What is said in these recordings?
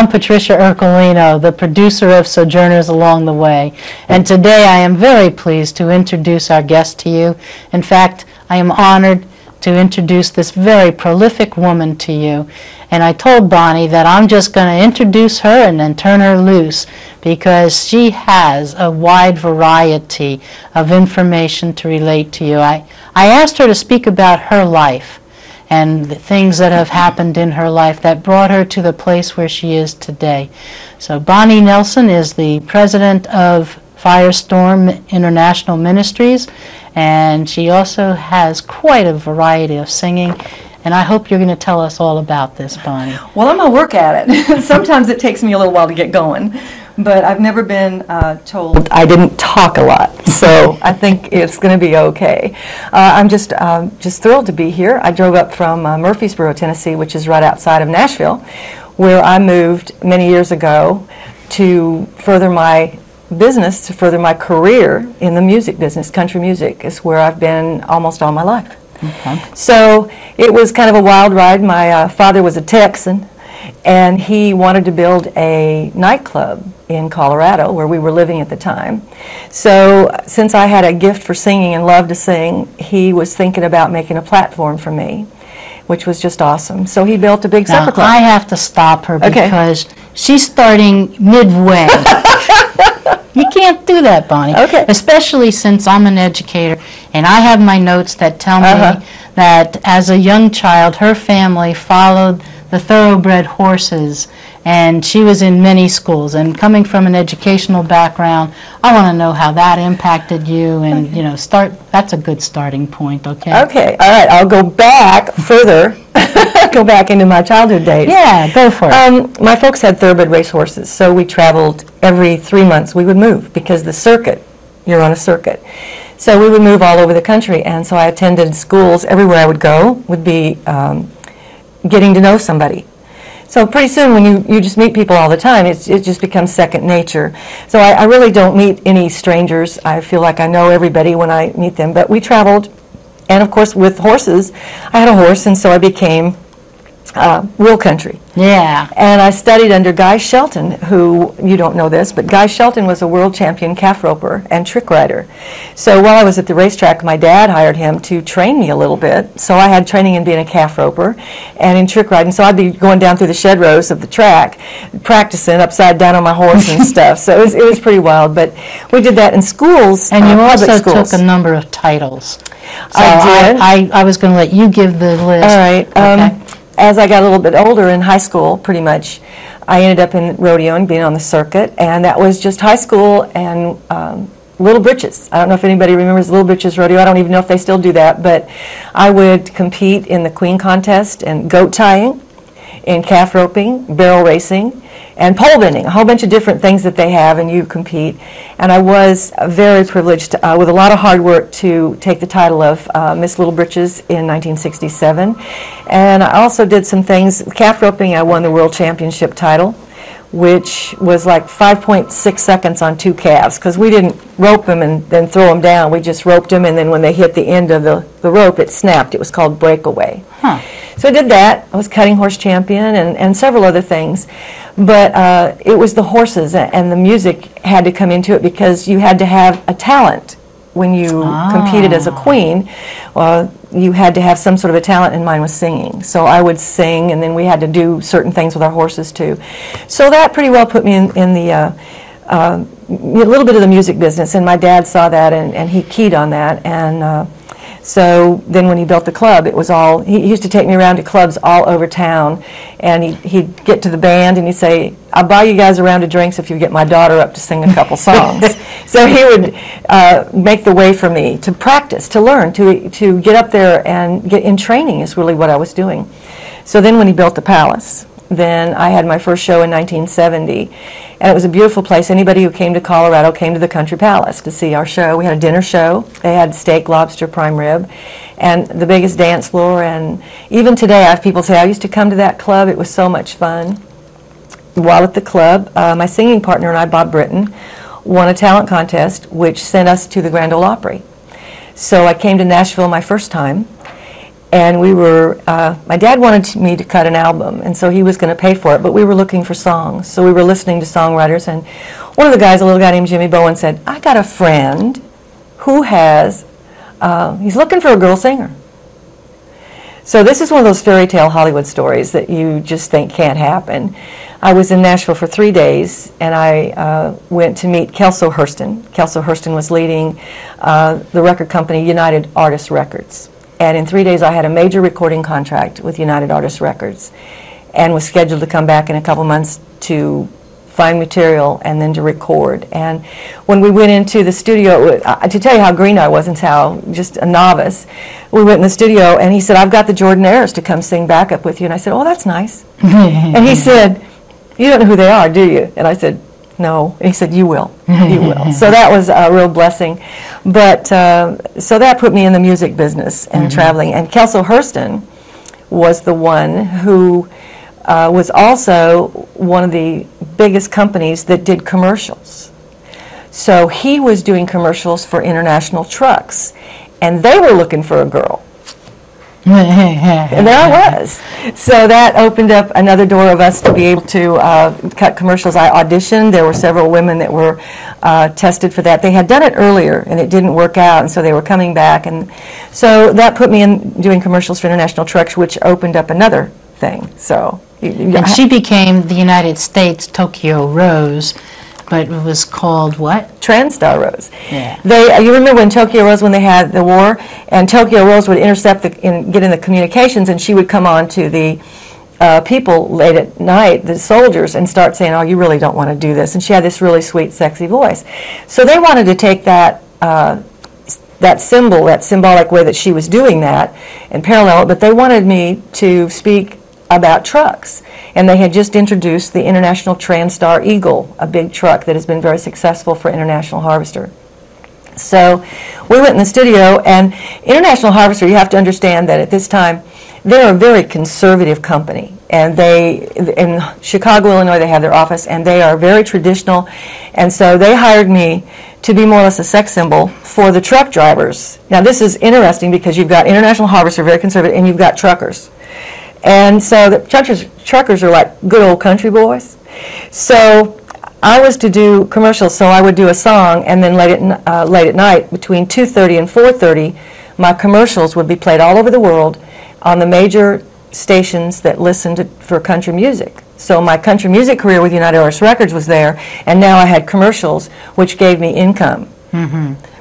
I'm Patricia Ercolino, the producer of Sojourners Along the Way, and today I am very pleased to introduce our guest to you. In fact, I am honored to introduce this very prolific woman to you. And I told Bonnie that I'm just going to introduce her and then turn her loose because she has a wide variety of information to relate to you. I, I asked her to speak about her life and the things that have happened in her life that brought her to the place where she is today. So Bonnie Nelson is the president of Firestorm International Ministries, and she also has quite a variety of singing. And I hope you're going to tell us all about this, Bonnie. Well, I'm going to work at it. Sometimes it takes me a little while to get going, but I've never been uh, told I didn't talk a lot, so I think it's going to be okay. Uh, I'm just um, just thrilled to be here. I drove up from uh, Murfreesboro, Tennessee, which is right outside of Nashville, where I moved many years ago to further my business, to further my career in the music business. Country music is where I've been almost all my life. Okay. So it was kind of a wild ride. My uh, father was a Texan, and he wanted to build a nightclub in Colorado where we were living at the time. So since I had a gift for singing and loved to sing, he was thinking about making a platform for me, which was just awesome. So he built a big Now, supper club. I have to stop her Okay. because she's starting midway. you can't do that, Bonnie. Okay. Especially since I'm an educator and I have my notes that tell Uh-huh. me that as a young child, her family followed the thoroughbred horses and she was in many schools and coming from an educational background i want to know how that impacted you and you know start that's a good starting point okay Okay, all right, I'll go back further, go back into my childhood days. yeah go for it Um, my folks had thoroughbred race horses, so we traveled every three months. We would move because the circuit, you're on a circuit. So we would move all over the country, and so I attended schools everywhere I would go, would be um, getting to know somebody. So pretty soon, when you, you just meet people all the time, it's, it just becomes second nature. So I, I really don't meet any strangers. I feel like I know everybody when I meet them. But we traveled, and of course, with horses, I had a horse, and so I became uh, real country. yeah And I studied under Guy Shelton, who, you don't know this, but Guy Shelton was a world champion calf roper and trick rider. So while I was at the racetrack, my dad hired him to train me a little bit. So I had training in being a calf roper and in trick riding. So I'd be going down through the shed rows of the track, practicing upside down on my horse and stuff. So it was, it was pretty wild. But we did that in schools, And uh, you public also schools. took a number of titles. So I did. I, I was going to let you give the list. All right. Okay. Um, as I got a little bit older in high school, pretty much, I ended up in rodeoing, being on the circuit, and that was just high school and um, Little Britches. I don't know if anybody remembers Little Britches Rodeo. I don't even know if they still do that, but I would compete in the Queen contest and goat tying, in calf roping, barrel racing, and pole bending, a whole bunch of different things that they have, and you compete. And I was very privileged, uh, with a lot of hard work, to take the title of uh, Miss Little Britches in 1967. And I also did some things, calf roping, I won the world championship title which was like 5.6 seconds on two calves because we didn't rope them and then throw them down. We just roped them, and then when they hit the end of the, the rope, it snapped. It was called breakaway. Huh. So I did that. I was cutting horse champion and, and several other things. But uh, it was the horses and the music had to come into it because you had to have a talent when you competed as a queen. Uh, you had to have some sort of a talent, and mine was singing. So I would sing, and then we had to do certain things with our horses too. So that pretty well put me in, in the uh, uh, a little bit of the music business, and my dad saw that, and, and he keyed on that, and uh, so then when he built the club, it was all, he used to take me around to clubs all over town, and he'd, he'd get to the band and he'd say, I'll buy you guys a round of drinks if you get my daughter up to sing a couple songs. so he would uh, make the way for me to practice, to learn, to, to get up there and get in training is really what I was doing. So then when he built the palace, then I had my first show in 1970, and it was a beautiful place. Anybody who came to Colorado came to the Country Palace to see our show. We had a dinner show. They had steak, lobster, prime rib, and the biggest dance floor. And even today, I have people say, I used to come to that club. It was so much fun. While at the club, uh, my singing partner and I, Bob Britton, won a talent contest, which sent us to the Grand Ole Opry. So I came to Nashville my first time, and we were, uh, my dad wanted me to cut an album, and so he was going to pay for it, but we were looking for songs. So we were listening to songwriters, and one of the guys, a little guy named Jimmy Bowen, said, I got a friend who has, uh, he's looking for a girl singer. So this is one of those fairy tale Hollywood stories that you just think can't happen. I was in Nashville for three days, and I uh, went to meet Kelso Herston. Kelso Herston was leading uh, the record company United Artists Records. And in three days, I had a major recording contract with United Artists Records and was scheduled to come back in a couple months to find material and then to record. And when we went into the studio, uh, to tell you how green I was and how just a novice, we went in the studio and he said, I've got the Jordanaires to come sing backup with you. And I said, Oh, that's nice. and he said, You don't know who they are, do you? And I said, No. And he said, You will. You will. so that was a real blessing. But uh, so that put me in the music business and traveling. And Kelso Herston was the one who uh, was also one of the biggest companies that did commercials. So he was doing commercials for international trucks, and they were looking for a girl. And there I was. So that opened up another door of us to be able to uh, cut commercials. I auditioned. There were several women that were uh, tested for that. They had done it earlier, and it didn't work out, and so they were coming back. And so that put me in doing commercials for international trucks, which opened up another thing. So. And she became the United States Tokyo Rose, but it was called what? TransStar Rose. Yeah. They, uh, you remember when Tokyo Rose, when they had the war, and Tokyo Rose would intercept the, in, get in the communications, and she would come on to the uh, people late at night, the soldiers, and start saying, "Oh, you really don't want to do this." And she had this really sweet, sexy voice. So they wanted to take that. Uh, that symbol, that symbolic way that she was doing that, and parallel it, but they wanted me to speak about trucks. And they had just introduced the International TransStar Eagle, a big truck that has been very successful for International Harvester. So we went in the studio, and International Harvester, you have to understand that at this time, they're a very conservative company. And they, in Chicago, Illinois, they have their office, and they are very traditional. And so they hired me to be more or less a sex symbol for the truck drivers. Now, this is interesting because you've got International Harvester, very conservative, and you've got truckers. And so the truckers, truckers are like good old country boys. So I was to do commercials, so I would do a song, and then late at, uh, late at night, between 2:30 and 4:30, my commercials would be played all over the world on the major stations that listened to, for country music. So my country music career with United Artists Records was there, and now I had commercials, which gave me income.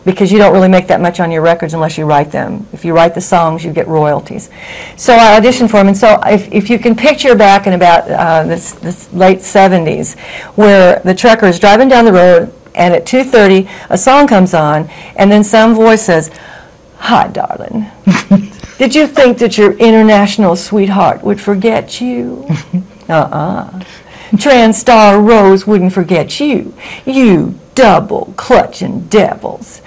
Because you don't really make that much on your records unless you write them. If you write the songs, you get royalties. So I auditioned for them, and so if, if you can picture back in about uh, this, this late 70s, where the trucker is driving down the road, and at 2.30, a song comes on, and then some voice says, Hi, darling. Did you think that your international sweetheart would forget you? Uh-uh. TransStar Rose wouldn't forget you. You double clutching devils.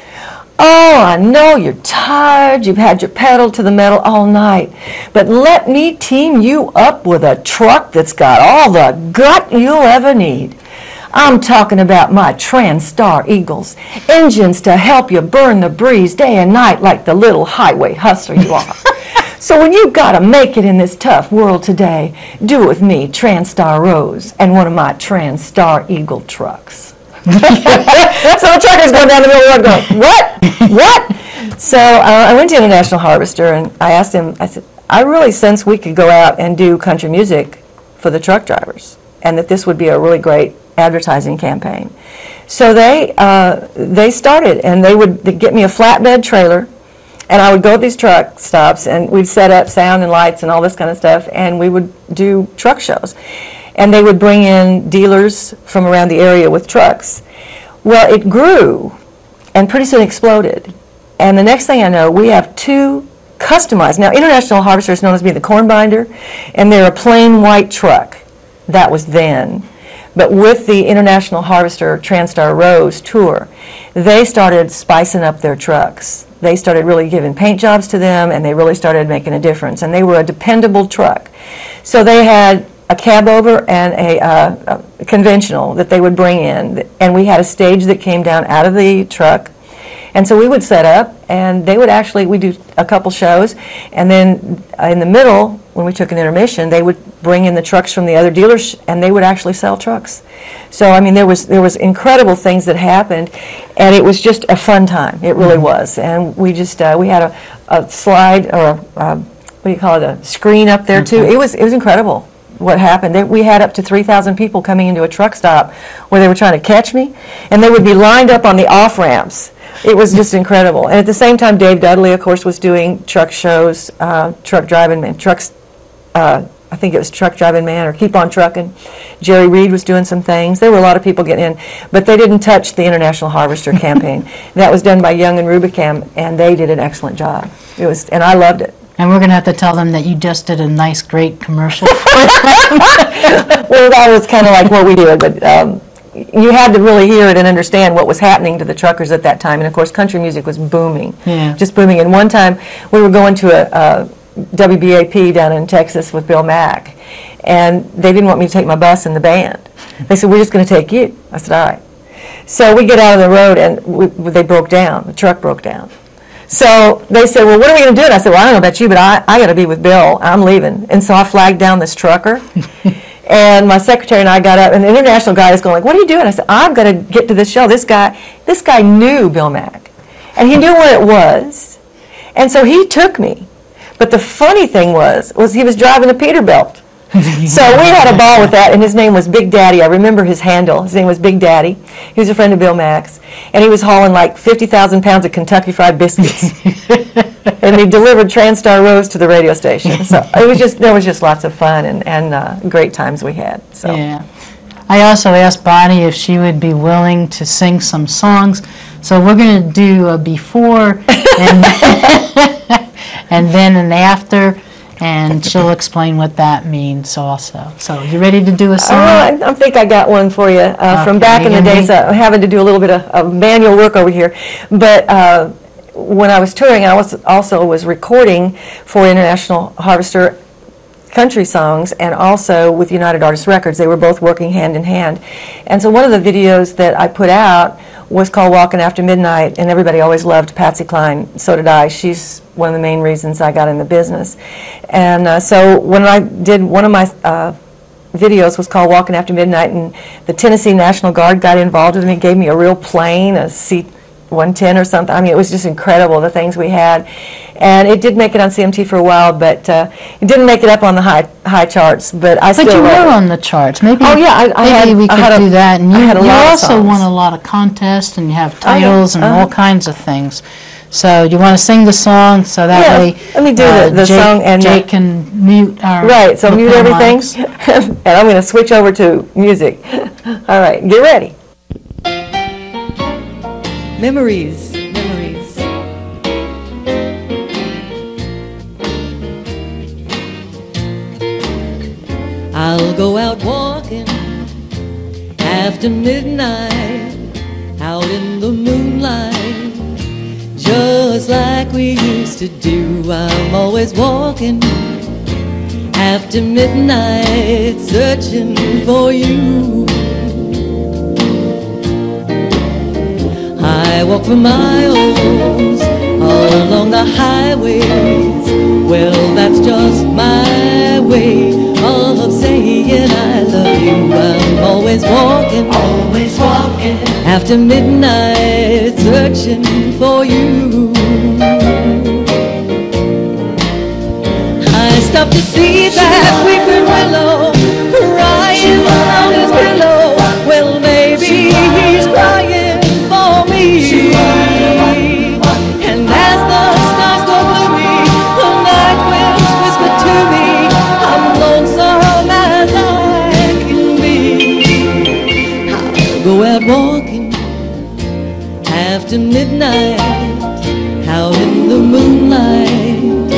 Oh, I know you're tired. You've had your pedal to the metal all night. But let me team you up with a truck that's got all the gut you'll ever need. I'm talking about my TransStar Eagles, engines to help you burn the breeze day and night like the little highway hustler you are. so when you've gotta make it in this tough world today, do it with me, TransStar Rose, and one of my TransStar Eagle trucks. so the trucker's going down the middle of the road going, what? What? So uh, I went to International Harvester and I asked him, I said, I really sense we could go out and do country music for the truck drivers and that this would be a really great advertising campaign. So they, uh, they started and they would get me a flatbed trailer and I would go to these truck stops and we'd set up sound and lights and all this kind of stuff and we would do truck shows. And they would bring in dealers from around the area with trucks. Well, it grew and pretty soon exploded. And the next thing I know, we have two customized. Now, International Harvester is known as being the corn binder, and they're a plain white truck. That was then. But with the International Harvester TransStar Rose tour, they started spicing up their trucks. They started really giving paint jobs to them, and they really started making a difference. And they were a dependable truck. So they had a cab over and a, uh, a conventional that they would bring in, and we had a stage that came down out of the truck, And so we would set up, and they would actually, we do a couple shows, and then in the middle, when we took an intermission, they would bring in the trucks from the other dealers, and they would actually sell trucks. So I mean, there was there was incredible things that happened, and it was just a fun time. It really was, and we just uh, we had a, a slide or a, uh, what do you call it, a screen up there too. It was it was incredible what happened. They, we had up to 3,000 people coming into a truck stop where they were trying to catch me, and they would be lined up on the off ramps. It was just incredible. And at the same time, Dave Dudley, of course, was doing truck shows, uh, truck driving, and trucks. Uh, I think it was Truck Driving Man or Keep on Trucking. Jerry Reed was doing some things. There were a lot of people getting in, but they didn't touch the International Harvester campaign. That was done by Young and Rubicam, and they did an excellent job. It was, and I loved it. And we're going to have to tell them that you just did a nice, great commercial. well, that was kind of like what we did, but um, you had to really hear it and understand what was happening to the truckers at that time. And of course, country music was booming, Yeah. just booming. And one time, we were going to a, a WBAP down in Texas with Bill Mack, and they didn't want me to take my bus and the band. They said, "We're just going to take you." I said, "All right." So we get out of the road, and we, they broke down. The truck broke down. So they said, well, what are we going to do? And I said, well, I don't know about you, but I, I got to be with Bill. I'm leaving. And so I flagged down this trucker. and my secretary and I got up, and the international guy is going like, what are you doing? I said, I've got to get to this show. This guy, this guy knew Bill Mack. And he knew what it was. And so he took me. But the funny thing was, was he was driving a Peterbilt. so we had a ball with that, and his name was Big Daddy. I remember his handle. His name was Big Daddy. He was a friend of Bill Mack's, and he was hauling like 50,000 pounds of Kentucky Fried Biscuits. and he delivered Transtar Rose to the radio station. So it was just there was just lots of fun and, and uh, great times we had. So Yeah. I also asked Bonnie if she would be willing to sing some songs. So we're going to do a before and, and then an after, and she'll explain what that means also. So you ready to do a Oh, song? I, I think I got one for you uh, from back in the days. we- Uh, having to do a little bit of, of manual work over here, but uh, when I was touring, I was also was recording for International Harvester country songs and also with United Artists Records. They were both working hand in hand. And so one of the videos that I put out was called Walking After Midnight, and everybody always loved Patsy Cline. So did I. She's one of the main reasons I got in the business. And uh, so when I did one of my uh, videos was called Walking After Midnight, and the Tennessee National Guard got involved with me, gave me a real plane, a C 110 or something. I mean, it was just incredible, the things we had. And it did make it on CMT for a while, but uh, it didn't make it up on the high high charts, but I But still you were on the charts. Maybe, Oh, yeah, I- I maybe had- we I could had a- do that. And you, had a you lot of also won a lot of contests, and you have Oh, titles and all uh-huh. kinds of things. So you want to sing the song so that Yeah, way let me do uh, the- the Jake, song and, uh, Jake can mute our Right, so mute everything, and I'm going to switch over to music. All right, get ready. Memories, memories. I'll go out walking after midnight, out in the moonlight, just like we used to do. I'm always walking after midnight, searching for you. I walk for miles all along the highways. Well, that's just my way of saying I love you. I'm always walking, always walking after midnight, searching for you. I stop to see that weeping willow crying on his pillow. After midnight, out in the moonlight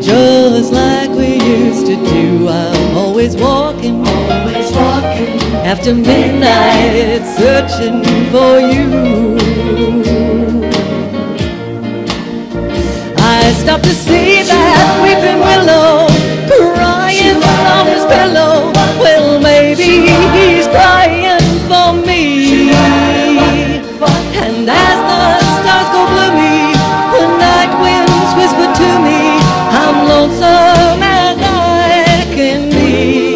just like we used to do. I'm always walking, always walking after midnight, searching for you. I stopped to see that weeping willow crying on his pillow. Well, maybe he's crying for me. To me. I'm lonesome as I can be.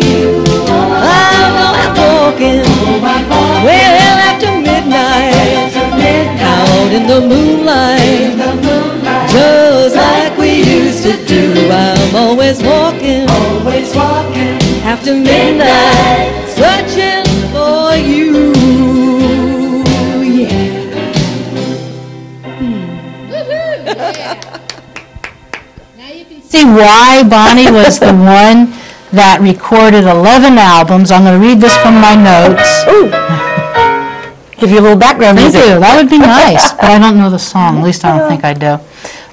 I'm not walking well after midnight, out in the moonlight, just like we used to do. I'm always walking after midnight, searching for you. See why Bonnie was the one that recorded 11 albums. I'm going to read this from my notes. Give you a little background Thank music. you, that would be nice, but I don't know the song, at least I don't think I do.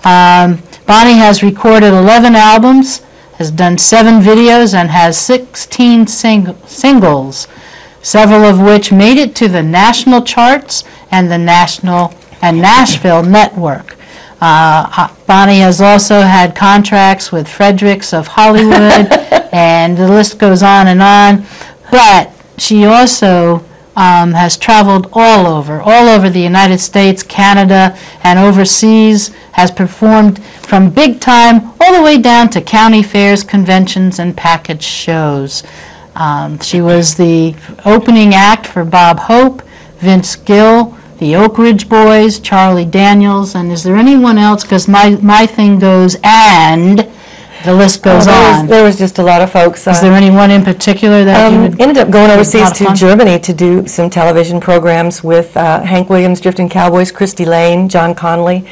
Um, Bonnie has recorded 11 albums, has done seven videos, and has 16 sing- singles, several of which made it to the national charts and the national and Nashville network. Uh, uh, Bonnie has also had contracts with Fredericks of Hollywood, and the list goes on and on. But she also um, has traveled all over, all over the United States, Canada, and overseas, has performed from big time all the way down to county fairs, conventions, and package shows. Um, She was the opening act for Bob Hope, Vince Gill, the Oak Ridge Boys, Charlie Daniels, and is there anyone else? Because my, my thing goes, and the list goes Oh, there was- on. There was just a lot of folks. Is uh, there anyone in particular that you Um, would? ended up going overseas to? Germany to do some television programs with uh, Hank Williams, Drifting Cowboys, Christy Lane, John Conlee.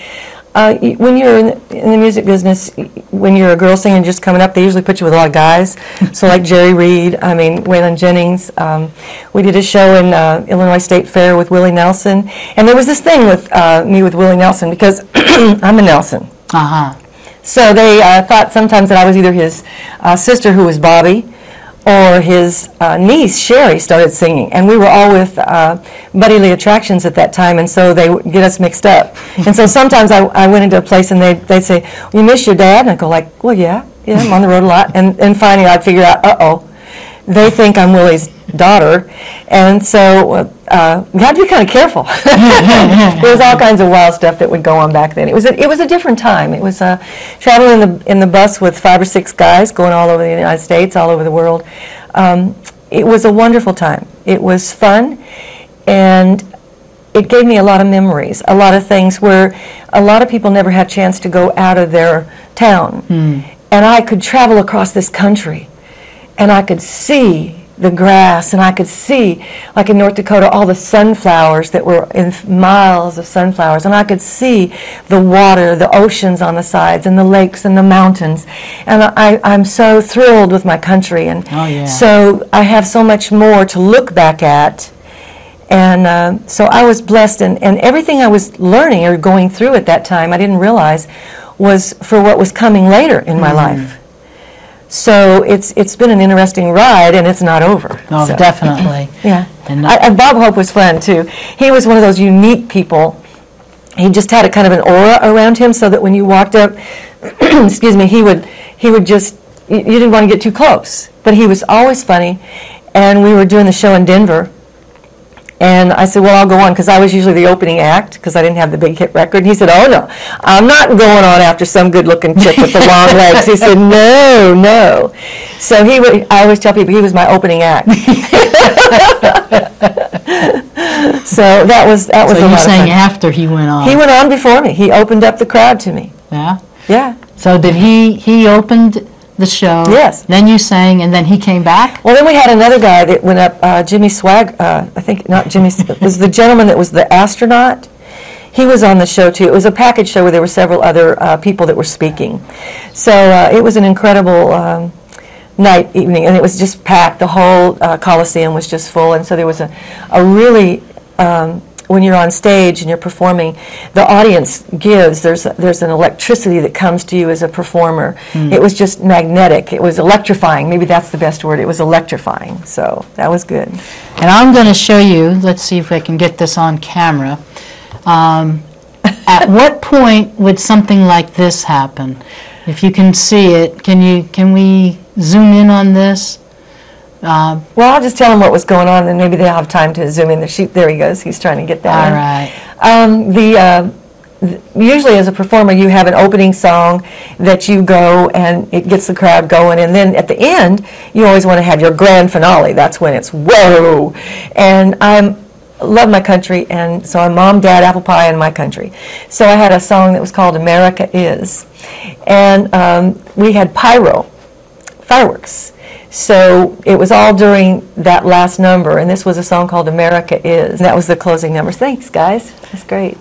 Uh, when you're in the, in the music business, when you're a girl singer just coming up, they usually put you with a lot of guys. so like Jerry Reed, I mean Waylon Jennings. Um, we did a show in uh, Illinois State Fair with Willie Nelson, and there was this thing with uh, me with Willie Nelson because I'm a Nelson. Uh-huh. So they uh, thought sometimes that I was either his uh, sister, who was Bobby, or his uh, niece, Sherry, started singing. And we were all with uh, Buddy Lee Attractions at that time, and so they would get us mixed up. and so sometimes I, I went into a place and they'd, they'd say, you miss your dad? And I'd go like, well, yeah, yeah, I'm on the road a lot. And, and finally I'd figure out, uh-oh, they think I'm Willie's daughter. And so uh, we had to be kind of careful. there was all kinds of wild stuff that would go on back then. It was a, it was a different time. It was uh, traveling in the in the bus with five or six guys going all over the United States, all over the world. Um, it was a wonderful time. It was fun, and it gave me a lot of memories, a lot of things where a lot of people never had a chance to go out of their town. And I could travel across this country and I could see the grass and I could see, like in North Dakota, all the sunflowers that were in miles of sunflowers. And I could see the water, the oceans on the sides, and the lakes and the mountains. And I, I'm so thrilled with my country. And Oh, yeah. so I have so much more to look back at. And uh, so I was blessed, and, and everything I was learning or going through at that time, I didn't realize was for what was coming later in Mm. my life. So it's it's been an interesting ride, and it's not over. Oh, So, definitely. Yeah. And I, and Bob Hope was fun too. He was one of those unique people. He just had a kind of an aura around him, so that when you walked up, excuse me, he would he would just you, you didn't want to get too close, but he was always funny. And we were doing the show in Denver, and I said, well, I'll go on, because I was usually the opening act, because I didn't have the big hit record. And he said, oh, no, I'm not going on after some good-looking chick with the long legs. He said, no, no. So he would, I always tell people he was my opening act. so that was, that was So you're saying after he went on? He went on before me. He opened up the crowd to me. Yeah? Yeah. So did he, he opened the show? Yes. Then you sang, and then he came back? Well, then we had another guy that went up, uh, Jimmy Swag, uh, I think, not Jimmy, it was the gentleman that was the astronaut. He was on the show too. It was a package show where there were several other uh, people that were speaking. So uh, it was an incredible um, night, evening, and it was just packed. The whole uh, Coliseum was just full, and so there was a, a really, um, when you're on stage and you're performing, the audience gives. There's there's an electricity that comes to you as a performer. It was just magnetic. It was electrifying. Maybe that's the best word. It was electrifying. So that was good. And I'm going to show you, let's see if I can get this on camera. Um, At what point would something like this happen? If you can see it, can you, can we zoom in on this? Uh, Well, I'll just tell them what was going on, and maybe they'll have time to zoom in. The sheet. There he goes. He's trying to get that. All in. right. Um, the uh, th- usually as a performer, you have an opening song that you go and it gets the crowd going, and then at the end, you always want to have your grand finale. That's when it's whoa, and I'm love my country, and so I'm mom, dad, apple pie, and my country. So I had a song that was called "America Is," and um, we had pyro, fireworks. So it was all during that last number, and this was a song called "America Is." And that was the closing number. Thanks, guys. That's great.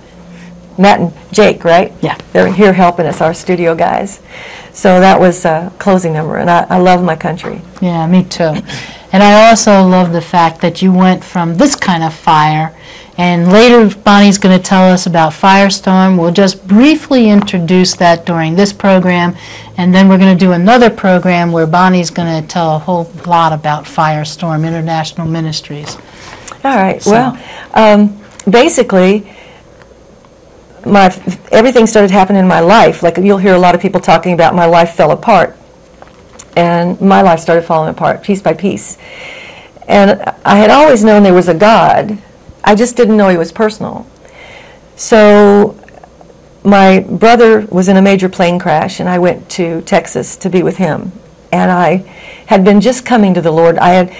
Matt and Jake, right? Yeah. They're here helping us, our studio guys. So that was a closing number, and I, I love my country. Yeah, me too. And I also love the fact that you went from this kind of fire, and later Bonnie's going to tell us about Firestorm. We'll just briefly introduce that during this program, and then we're going to do another program where Bonnie's going to tell a whole lot about Firestorm International Ministries. All right. So- Well, um, basically, my everything started happening in my life. Like you'll hear a lot of people talking about my life fell apart, and my life started falling apart piece by piece. And I had always known there was a God. I just didn't know He was personal. So my brother was in a major plane crash, and I went to Texas to be with him. And I had been just coming to the Lord. I had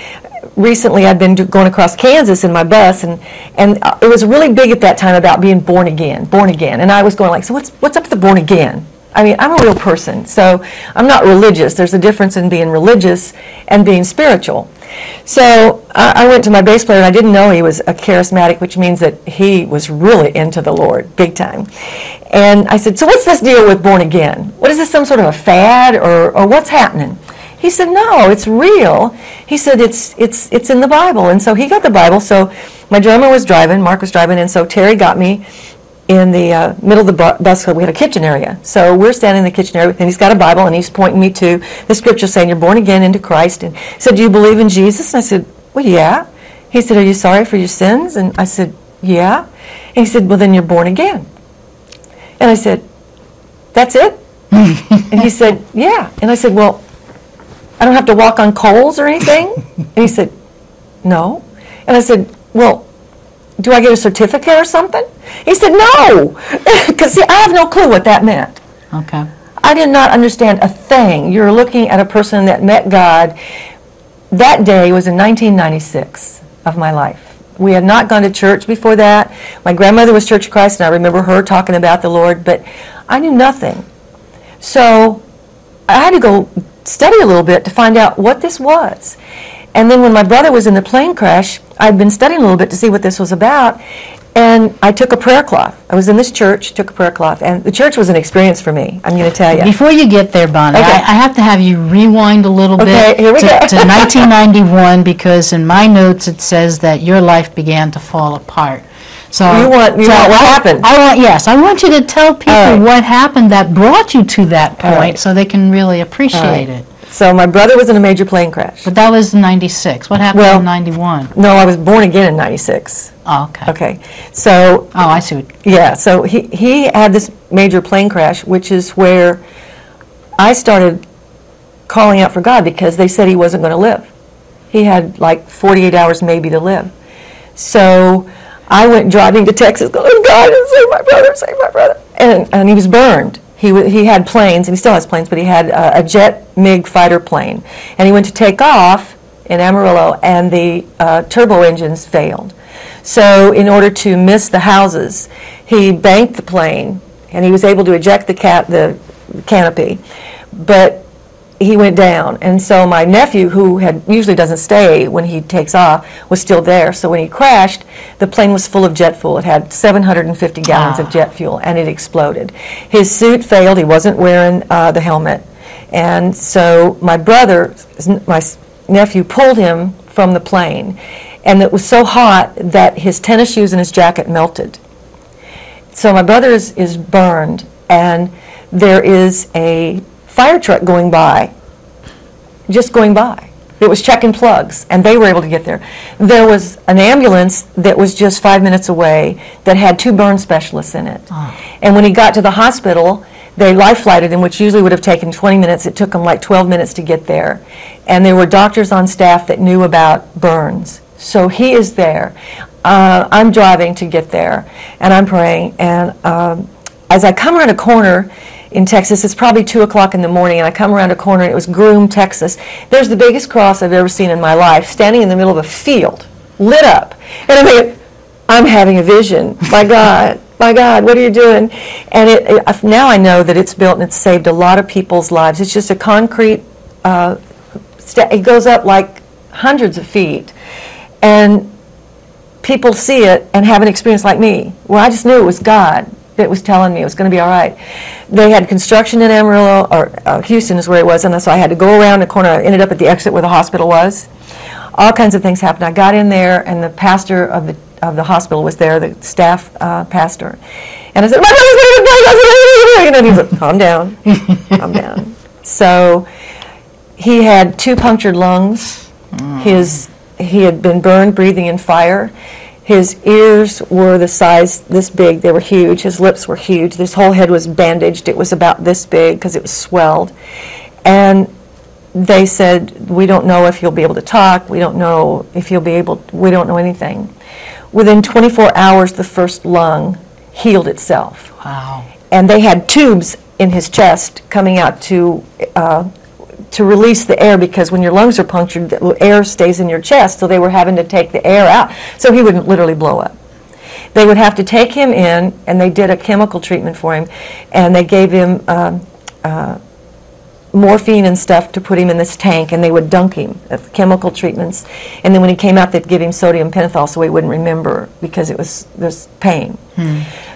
recently I'd been going across Kansas in my bus, and and uh, it was really big at that time about being born again, born again. And I was going like, so what's what's up with the born again? I mean, I'm a real person, so I'm not religious. There's a difference in being religious and being spiritual. So I, went to my bass player, and I didn't know he was a charismatic, which means that he was really into the Lord, big time. And I said, so what's this deal with born again? What is this, some sort of a fad, or, or what's happening? He said, no, it's real. He said, it's, it's, it's in the Bible. And so he got the Bible. So my drummer was driving, Mark was driving, and so Terry got me in the uh, middle of the bu- bus. We had a kitchen area. So we're standing in the kitchen area, and he's got a Bible, and he's pointing me to the scripture saying, you're born again into Christ. And he said, do you believe in Jesus? And I said, well, yeah. He said, are you sorry for your sins? And I said, yeah. And he said, well, then you're born again. And I said, that's it? and he said, yeah. And I said, well, I don't have to walk on coals or anything? And he said, no. And I said, well, do I get a certificate or something? He said, no. Because, see, I have no clue what that meant. Okay. I did not understand a thing. You're looking at a person that met God. That day was in 1996 of my life. We had not gone to church before that. My grandmother was Church of Christ, and I remember her talking about the Lord, but I knew nothing. So I had to go study a little bit to find out what this was. And then when my brother was in the plane crash, I'd been studying a little bit to see what this was about. And I took a prayer cloth. I was in this church, took a prayer cloth, and the church was an experience for me. I'm going to tell you. Before you get there, Bonnie, Okay. I, I have to have you rewind a little Okay, bit to, to 1991 because in my notes it says that your life began to fall apart. So You want- you so want what I- happened? I want yes, I want you to tell people right. what happened that brought you to that point, right. so they can really appreciate right. it. So my brother was in a major plane crash. But that was in 96. What happened Well- in 91? No, I was born again in 96. Oh, okay. Okay. So, Oh, I see. what- yeah, so he, he had this major plane crash, which is where I started calling out for God because they said he wasn't going to live. He had like 48 hours maybe to live. So I went driving to Texas going, God, save my brother, save my brother. And, and he was burned. He, he had planes, and he still has planes, but he had a, a jet MiG fighter plane. And he went to take off in Amarillo, and the uh, turbo engines failed. So in order to miss the houses, he banked the plane, and he was able to eject the, cat, the canopy. But he went down. And so my nephew, who had usually doesn't stay when he takes off, was still there. So when he crashed, the plane was full of jet fuel. It had 750 gallons Ah. of jet fuel, and it exploded. His suit failed. He wasn't wearing uh, the helmet. And so my brother, my nephew, pulled him from the plane. And it was so hot that his tennis shoes and his jacket melted. So my brother is, is burned, and there is a fire truck going by, just going by. It was checking plugs, and they were able to get there. There was an ambulance that was just five minutes away that had two burn specialists in it. And when he got to the hospital, they life flighted him, which usually would have taken 20 minutes. It took him like 12 minutes to get there. And there were doctors on staff that knew about burns. So he is there. Uh, I'm driving to get there, and I'm praying, and um, as I come around a corner in Texas, it's probably 2 o'clock in the morning, and I come around a corner, and it was Groom, Texas. There's the biggest cross I've ever seen in my life, standing in the middle of a field, lit up. And I'm thinking, I'm having a vision. My God, my God, what are you doing? And it, it, now I know that it's built and it's saved a lot of people's lives. It's just a concrete, uh, it goes up like hundreds of feet. And people see it and have an experience like me. Well, I just knew it was God that was telling me it was going to be all right. They had construction in Amarillo, or uh, Houston is where it was, and so I had to go around the corner. I ended up at the exit where the hospital was. All kinds of things happened. I got in there, and the pastor of the of the hospital was there, the staff uh, pastor, and I said, "My brother's going to die." And he said, "Calm down, calm down." So he had two punctured lungs. His he had been burned breathing in fire. His ears were the size this big. They were huge. His lips were huge. His whole head was bandaged. It was about this big because it was swelled. And they said, "We don't know if he'll be able to talk. We don't know if he'll be able. We don't know anything." Within 24 hours, the first lung healed itself Wow. and they had tubes in his chest coming out to uh, to release the air because when your lungs are punctured, the air stays in your chest. So they were having to take the air out, so he wouldn't literally blow up. They would have to take him in, and they did a chemical treatment for him, and they gave him um, uh, morphine and stuff to put him in this tank, and they would dunk him with chemical treatments. And then when he came out, they'd give him sodium pentothal so he wouldn't remember because it was there's pain.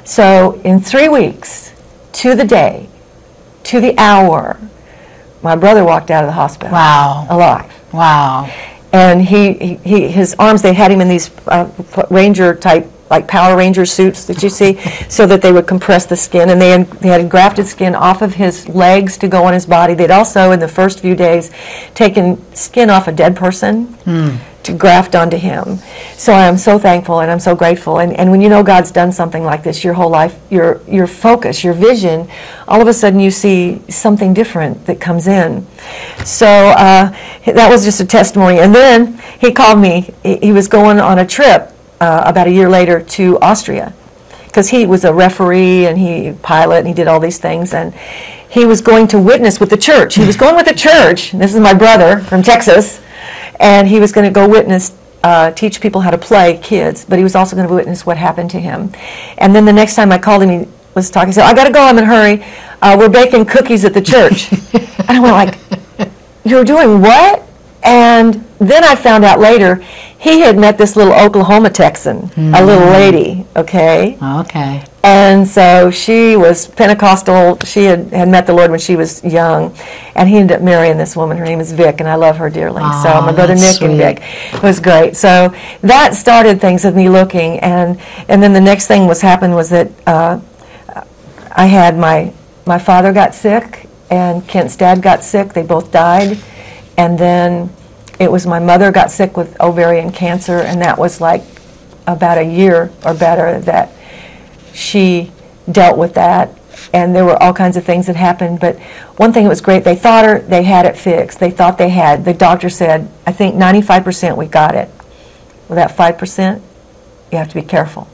So in three weeks, to the day, to the hour, my brother walked out of the hospital Wow. alive. Wow. And he, he, his arms, they had him in these uh, ranger type, like Power Ranger suits that you see, so that they would compress the skin. And they had, they had grafted skin off of his legs to go on his body. They'd also, in the first few days, taken skin off a dead person to graft onto him. So I am so thankful and I'm so grateful. And, and when you know God's done something like this your whole life, your, your focus, your vision, all of a sudden you see something different that comes in. So uh, that was just a testimony. And then he called me. He, he was going on a trip uh, about a year later to Austria because he was a referee and he pilot and he did all these things and he was going to witness with the church. He was going with the church. This is my brother from Texas, and he was going to go witness, uh, teach people how to play kids, but he was also going to witness what happened to him. And then the next time I called him, he was talking. He said, "I got to go. I'm in a hurry. Uh, we're baking cookies at the church." and I went like, "You're doing what?" And then I found out later he had met this little Oklahoma Texan, a little lady, okay? Okay. And so she was Pentecostal. She had, had met the Lord when she was young. And he ended up marrying this woman. Her name is Vic, and I love her dearly. so my brother Nick that's and sweet. Vic. It was great. So that started things with me looking. And, and then the next thing was happened was that uh, I had my, my father got sick, and Kent's dad got sick. They both died. And then it was my mother got sick with ovarian cancer, and that was like about a year or better that she dealt with that. And there were all kinds of things that happened. But one thing that was great, they thought her, they had it fixed. They thought they had. The doctor said, I think 95% we got it. Well, that 5%, you have to be careful.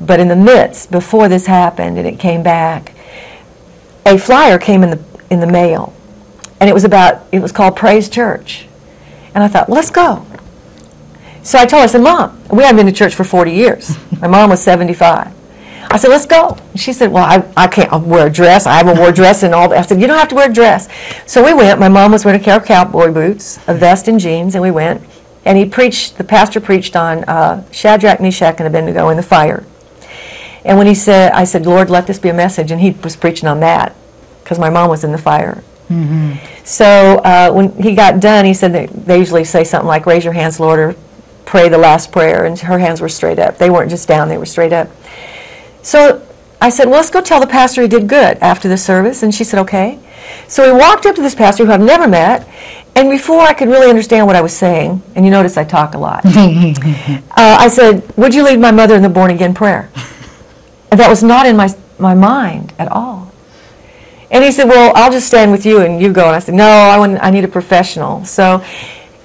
But in the midst, before this happened and it came back, a flyer came in the, in the mail. And it was about, it was called Praise Church. And I thought, let's go. So I told her, I said, Mom, we haven't been to church for 40 years. My mom was 75. I said, let's go. And she said, well, I, I can't wear a dress. I haven't worn a dress and all that. I said, you don't have to wear a dress. So we went. My mom was wearing a pair of cowboy boots, a vest and jeans, and we went. And he preached, the pastor preached on uh, Shadrach, Meshach, and Abednego in the fire. And when he said, I said, Lord, let this be a message. And he was preaching on that because my mom was in the fire. So uh, when he got done, he said that they usually say something like, raise your hands, Lord, or pray the last prayer. And her hands were straight up. They weren't just down, they were straight up. So I said, well, let's go tell the pastor he did good after the service. And she said, okay. So we walked up to this pastor who I've never met. And before I could really understand what I was saying, and you notice I talk a lot, uh, I said, would you lead my mother in the born again prayer? And that was not in my, my mind at all. And he said, well, I'll just stand with you and you go. And I said, no, I, want, I need a professional. So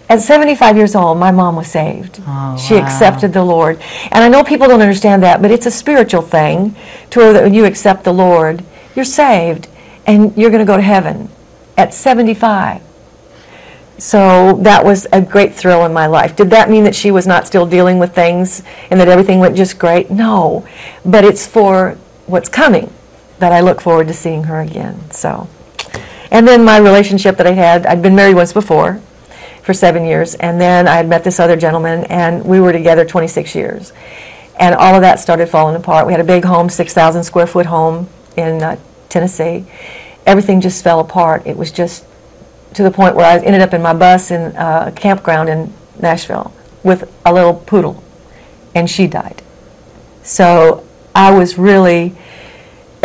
at 75 years old, my mom was saved. Oh, she wow. accepted the Lord. And I know people don't understand that, but it's a spiritual thing to where that when you accept the Lord, you're saved and you're going to go to heaven at 75. So that was a great thrill in my life. Did that mean that she was not still dealing with things and that everything went just great? No. But it's for what's coming that I look forward to seeing her again. So and then my relationship that I had, I'd been married once before for 7 years and then I had met this other gentleman and we were together 26 years. And all of that started falling apart. We had a big home, 6,000 square foot home in uh, Tennessee. Everything just fell apart. It was just to the point where I ended up in my bus in uh, a campground in Nashville with a little poodle, and she died. So I was really,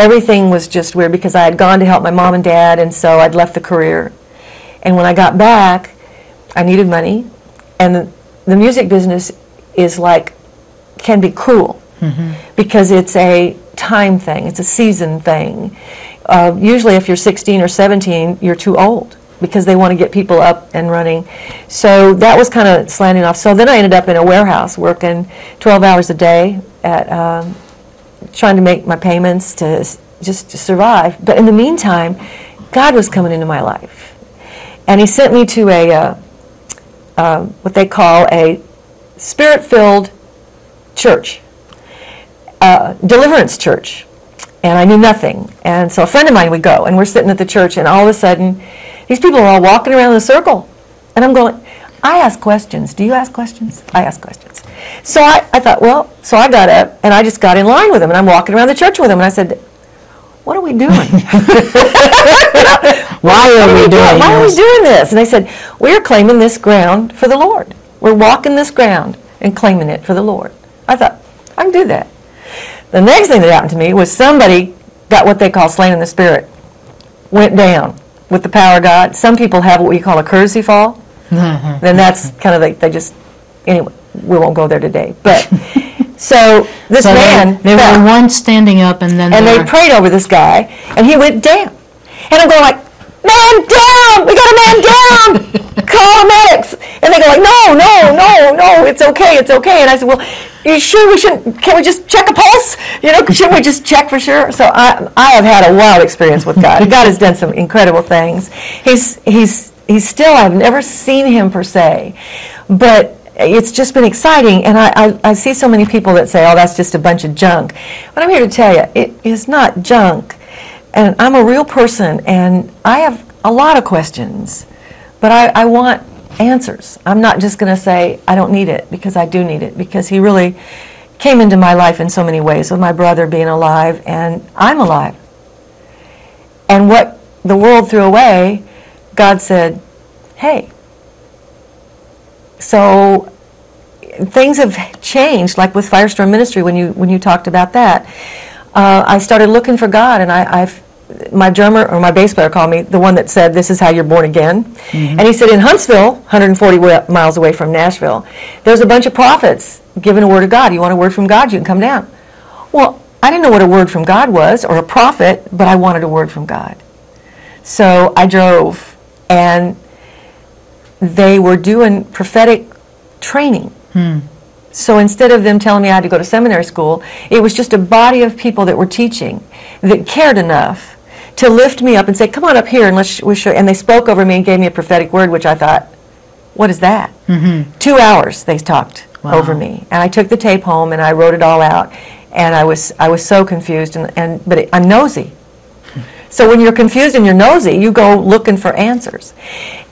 everything was just weird because I had gone to help my mom and dad, and so I'd left the career. And when I got back, I needed money, and the, the music business is like, can be cruel because it's a time thing, it's a season thing. Uh, usually, if you're 16 or 17, you're too old because they want to get people up and running. So that was kind of slanting off. So then I ended up in a warehouse working 12 hours a day at um, trying to make my payments to just to survive. But in the meantime, God was coming into my life, and He sent me to a uh, uh, what they call a spirit-filled church, uh, deliverance church. And I knew nothing. And so a friend of mine would go, and we're sitting at the church, and all of a sudden, these people are all walking around in a circle. And I'm going, I ask questions. Do you ask questions? I ask questions. So I, I thought, well, so I got up, and I just got in line with them, and I'm walking around the church with them, and I said, what are we doing? Why are we doing this? Why are we doing this? And they said, we're claiming this ground for the Lord. We're walking this ground and claiming it for the Lord. I thought, I can do that. The next thing that happened to me was somebody got what they call slain in the spirit, went down with the power of God. Some people have what we call a courtesy fall. then that's kind of like they just, anyway, we won't go there today. But, so this So man. There fell were one standing up and then and they prayed over this guy, and he went down. And I'm going like, man down! We got a man down! Call medics! And they go like, no, no, no, no, it's okay, it's okay. And I said, well, you sure we shouldn't, can we just check a pulse? You know, shouldn't we just check for sure? So I, I have had a wild experience with God. God has done some incredible things. He's, he's, he's still, I've never seen him per se, but it's just been exciting, and I, I, I see so many people that say, oh, that's just a bunch of junk. But I'm here to tell you, it is not junk. And I'm a real person, and I have a lot of questions, but I, I want answers. I'm not just going to say, I don't need it, because I do need it, because he really came into my life in so many ways, with my brother being alive, and I'm alive. And what the world threw away, God said, hey, so things have changed, like with Firestorm Ministry when you when you talked about that. Uh, I started looking for God, and I, I've my drummer or my bass player called me the one that said, "This is how you're born again," and he said in Huntsville, 140 wa- miles away from Nashville, there's a bunch of prophets giving a word of God. You want a word from God, you can come down. Well, I didn't know what a word from God was or a prophet, but I wanted a word from God. So I drove, and they were doing prophetic training. Hmm. So instead of them telling me I had to go to seminary school, it was just a body of people that were teaching that cared enough to lift me up and say, "Come on up here and let's we show." And they spoke over me and gave me a prophetic word, which I thought, "What is that?" Mm-hmm. Two hours they talked over me, and I took the tape home and I wrote it all out, and I was I was so confused and, and but it, I'm nosy. So when you're confused and you're nosy, you go looking for answers.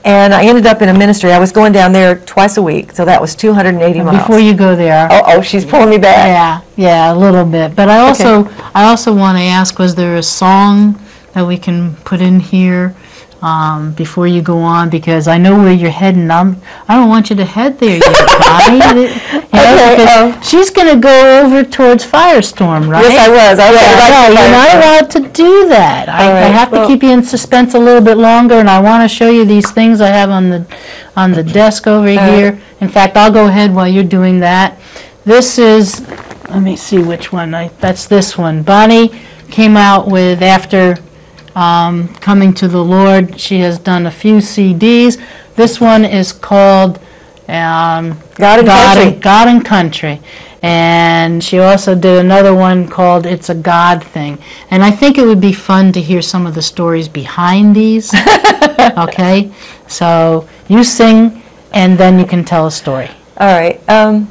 And I ended up in a ministry. I was going down there twice a week, so that was 280 miles. Before you go there, Oh, oh, she's pulling me back. yeah, yeah, a little bit. But I also, I also want to ask, was there a song that we can put in here um, before you go on? Because I know where you're heading. I'm, I don't want you to head there yet, Bonnie. You know, Okay, because oh. she's going to go over towards Firestorm, right? Yes, I was. I was Yeah, right no, you're not allowed to do that. I, All I right, have to keep you in suspense a little bit longer, and I want to show you these things I have on the on the desk over here. In fact, I'll go ahead while you're doing that. This is, let me see which one. I, that's this one. Bonnie came out with after um, coming to the Lord. She has done a few CDs. This one is called um, God and Country. God and Country. And she also did another one called It's a God Thing. And I think it would be fun to hear some of the stories behind these. okay? So you sing, and then you can tell a story. All right. Um,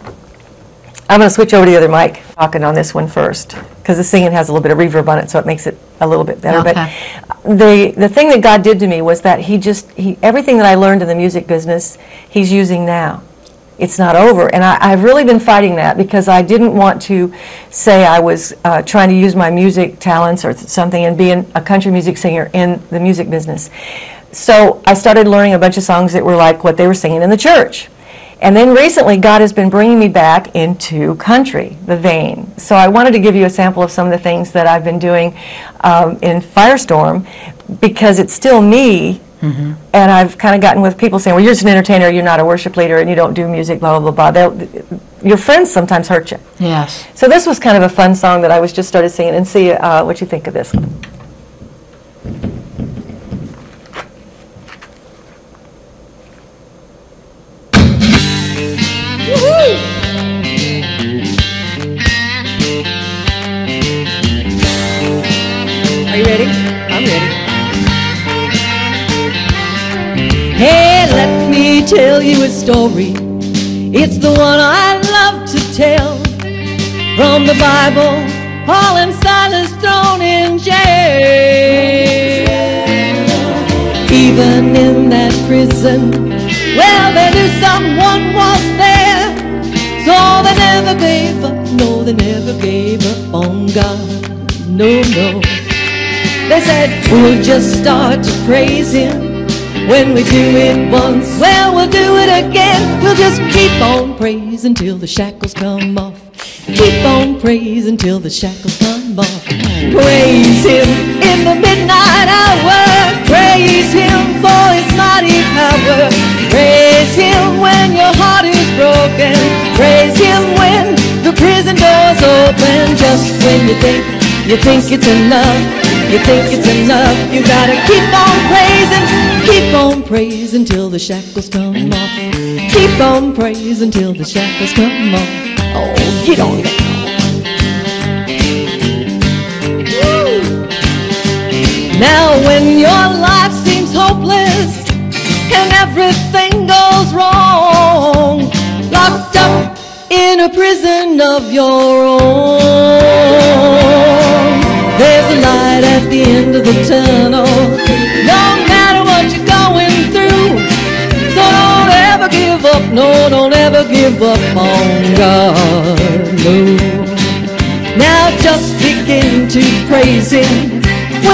I'm going to switch over to the other mic, talking on this one first, because the singing has a little bit of reverb on it, so it makes it a little bit better. Okay. But the the thing that God did to me was that He just He everything that I learned in the music business, He's using now. It's not over, and I, I've really been fighting that because I didn't want to say I was uh, trying to use my music talents or something and be an, a country music singer in the music business. So I started learning a bunch of songs that were like what they were singing in the church. And then recently, God has been bringing me back into country, the vein. So I wanted to give you a sample of some of the things that I've been doing um, in Firestorm because it's still me. And I've kind of gotten with people saying, well, you're just an entertainer, you're not a worship leader, and you don't do music, blah, blah, blah, blah. They'll, your friends sometimes hurt you. Yes. So this was kind of a fun song that I was just started singing, and see uh, what you think of this. Are you ready? I'm ready. Hey, let me tell you a story. It's the one I love to tell. From the Bible, Paul and Silas thrown in jail. Even in that prison, well, they knew someone never gave up, no, they never gave up on God. No, no. They said, we'll just start to praise Him. When we do it once, well, we'll do it again. We'll just keep on praising till the shackles come off. Keep on praising till the shackles come off. Praise Him in the midnight hour. Praise Him for His mighty power. Praise Him when your heart is broken. Praise Him when the prison doors open. Just when you think you think it's enough, you think it's enough. You gotta keep on praising, keep on praising till the shackles come off. Keep on praising till the shackles come off. Oh, get on. Woo! Now, when your life seems hopeless and everything goes wrong, locked up in a prison of your own. There's a light at the end of the tunnel, no matter what you're going through. So don't ever give up, no, don't ever give up on God, no. Now just begin to praise Him.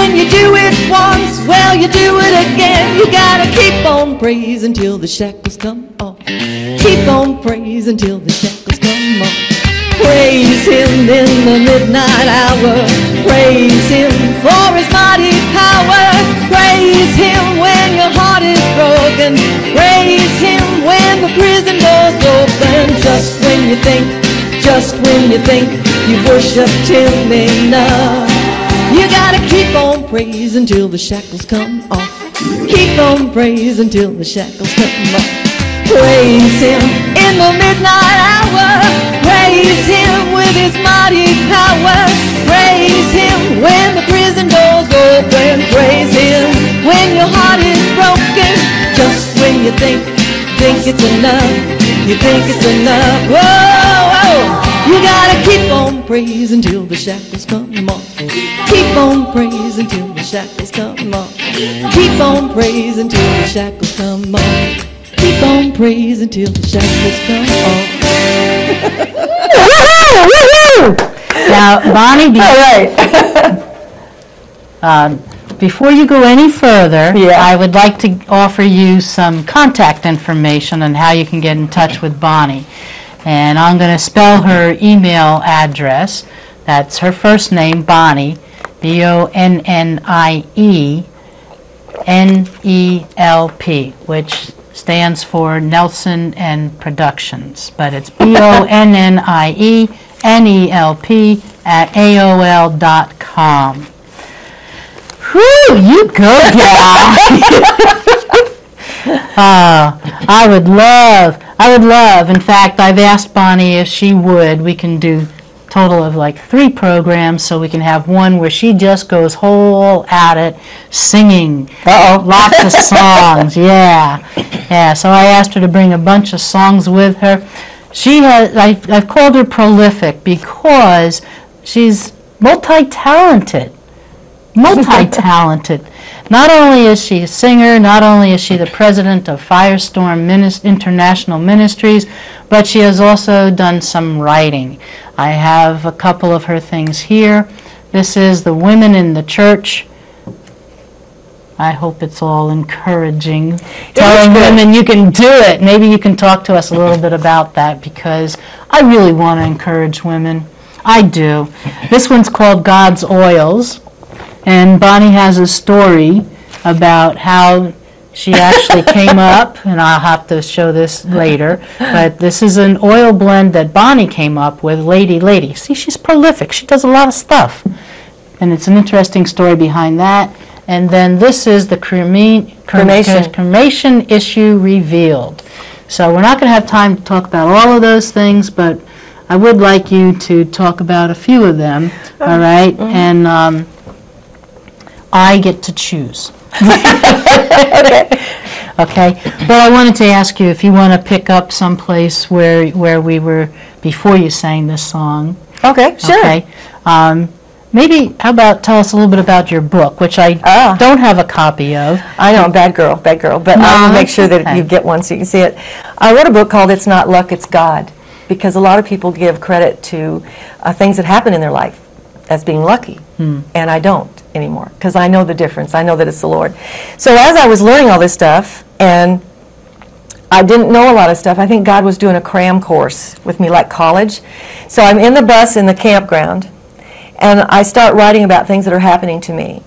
When you do it once, well, you do it again. You gotta keep on praising till the shackles come off. Keep on praising till the shackles come off. Praise Him in the midnight hour. Praise Him for His mighty power. Praise Him when your heart is broken. Praise Him when the prison doors open. Just when you think, just when you think you've worshiped Him enough. You gotta keep on praising till the shackles come off. Keep on praising till the shackles come off. Praise Him in the midnight hour. Praise Him with His mighty power. Praise Him when the prison doors open. Praise Him when your heart is broken. Just when you think, think it's enough. You think it's enough. Whoa, whoa. You gotta keep on praising till the shackles come off. Keep on praising till the shackles come off. Keep on praising till the shackles come off. Keep on praising till the shackles come off. Now, Bonnie, be- All right. um, before you go any further, Yeah. I would like to offer you some contact information on how you can get in touch with Bonnie. And I'm going to spell her email address. That's her first name, Bonnie, B-O-N-N-I-E, N-E-L-P, which stands for Nelson and Productions, but it's B-O-N-N-I-E, N-E-L-P at AOL dot com. Whew, you go, gal. Ah, I would love, I would love, in fact, I've asked Bonnie if she would, we can do total of like three programs, so we can have one where she just goes whole at it, singing. Uh-oh. Lots of songs, yeah. Yeah, so I asked her to bring a bunch of songs with her. She has, I, I've called her prolific because she's multi-talented multi-talented. Not only is she a singer, not only is she the president of Firestorm Minis- International Ministries, but she has also done some writing. I have a couple of her things here. This is The Women in the Church. I hope it's all encouraging. Telling good. women you can do it. Maybe you can talk to us a little bit about that because I really want to encourage women. I do. This one's called God's Oils. And Bonnie has a story about how she actually came up, and I'll have to show this later, but this is an oil blend that Bonnie came up with, Lady Lady. See, she's prolific. She does a lot of stuff. And it's an interesting story behind that. And then this is the crema- crem- Cremation. cremation issue revealed. So we're not going to have time to talk about all of those things, but I would like you to talk about a few of them, all right? And um, I get to choose. Okay, well, I wanted to ask you if you want to pick up someplace where, where we were before you sang this song. Okay, sure. Okay, um, maybe, how about, tell us a little bit about your book, which I Ah. don't have a copy of. I know, bad girl, bad girl, but No, I will make sure that okay. you get one so you can see it. I wrote a book called It's Not Luck, It's God, because a lot of people give credit to uh, things that happen in their life as being lucky, Hmm. and I don't anymore, because I know the difference. I know that it's the Lord. So as I was learning all this stuff, and I didn't know a lot of stuff. I think God was doing a cram course with me, like college. So I'm in the bus in the campground, and I start writing about things that are happening to me.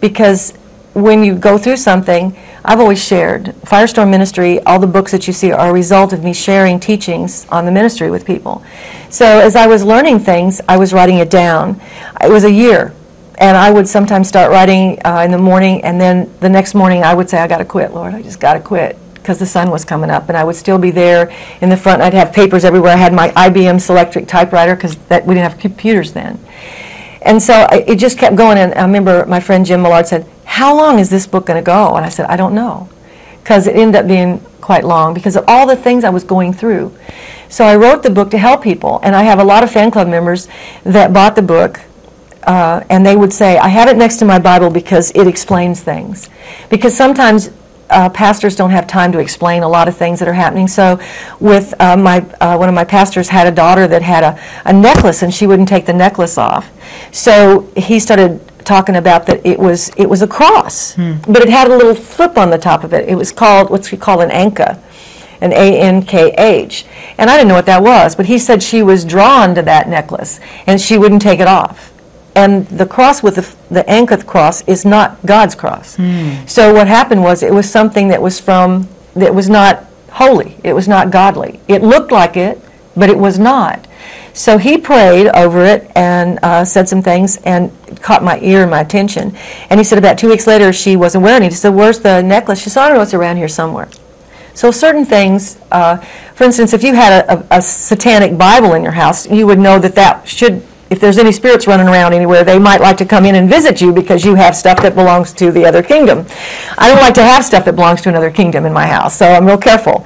Because when you go through something, I've always shared. Firestorm Ministry, all the books that you see are a result of me sharing teachings on the ministry with people. So as I was learning things, I was writing it down. It was a year. And I would sometimes start writing uh, in the morning, and then the next morning I would say, I got to quit, Lord. I just got to quit because the sun was coming up, and I would still be there in the front. I'd have papers everywhere. I had my IBM Selectric typewriter because we didn't have computers then. And so I, it just kept going. And I remember my friend Jim Millard said, "How long is this book going to go?" And I said, "I don't know," because it ended up being quite long because of all the things I was going through. So I wrote the book to help people, and I have a lot of fan club members that bought the book uh, and they would say, I have it next to my Bible because it explains things. Because sometimes uh, pastors don't have time to explain a lot of things that are happening. So, with uh, my uh, one of my pastors had a daughter that had a, a necklace and she wouldn't take the necklace off. So he started talking about that it was it was a cross, hmm. but it had a little flip on the top of it. It was called what's called an anka an A-N-K-H. And I didn't know what that was, but he said she was drawn to that necklace and she wouldn't take it off. And the cross with the, the Ankath cross is not God's cross. Hmm. So what happened was it was something that was from, that was not holy. It was not godly. It looked like it, but it was not. So he prayed over it and uh, said some things and caught my ear and my attention. And he said about two weeks later she wasn't wearing it. He said, where's the necklace? She said, I don't know, it's around here somewhere. So certain things, uh, for instance, if you had a, a, a satanic Bible in your house, you would know that that should, if there's any spirits running around anywhere, they might like to come in and visit you because you have stuff that belongs to the other kingdom. I don't like to have stuff that belongs to another kingdom in my house, so I'm real careful.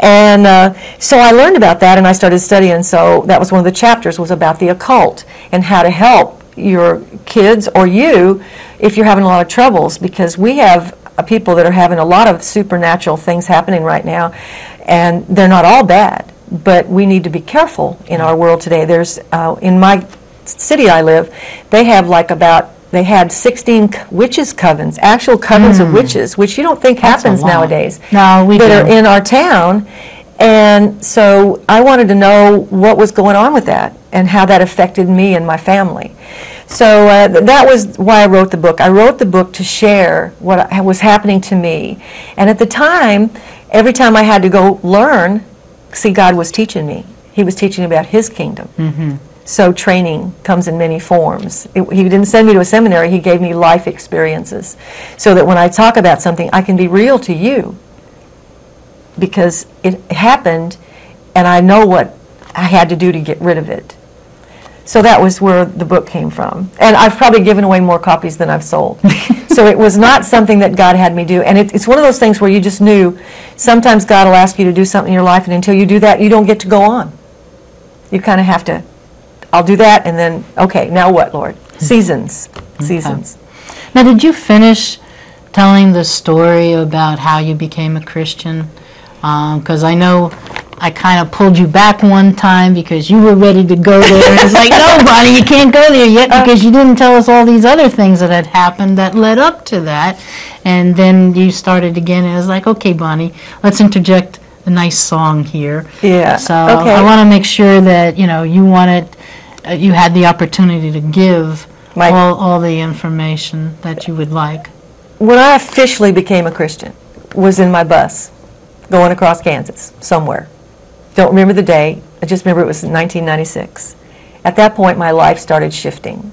And uh, so I learned about that and I started studying. So that was one of the chapters was about the occult and how to help your kids or you if you're having a lot of troubles because we have people that are having a lot of supernatural things happening right now, and they're not all bad, but we need to be careful in our world today. There's, uh, in my city I live, they have like about, they had 16 witches' covens, actual covens of witches, which you don't think Hmm. That's happens nowadays. No, we That are don't. in our town, and so I wanted to know what was going on with that and how that affected me and my family. So uh, th- that was why I wrote the book. I wrote the book to share what I- was happening to me. And at the time, every time I had to go learn, see, God was teaching me. He was teaching about His kingdom. So training comes in many forms. It- he didn't send me to a seminary, he gave me life experiences. So that when I talk about something, I can be real to you because it happened and I know what I had to do to get rid of it. So that was where the book came from. And I've probably given away more copies than I've sold. so it was not something that God had me do. And it, it's one of those things where you just knew sometimes God will ask you to do something in your life, and until you do that, you don't get to go on. You kind of have to, I'll do that, and then, okay, now what, Lord? Mm-hmm. Seasons. Seasons. Now, did you finish telling the story about how you became a Christian? Uh, because I know I kind of pulled you back one time because you were ready to go there. And it's like, no, Bonnie, you can't go there yet uh. because you didn't tell us all these other things that had happened that led up to that. And then you started again, and it was like, okay, Bonnie, let's interject a nice song here. Yeah, So okay. I want to make sure that, you know, you want wanted, uh, you had the opportunity to give My- all, all the information that you would like. when I officially became a Christian was in my bus going across Kansas somewhere. Don't remember the day. I just remember it was 1996. At that point, my life started shifting.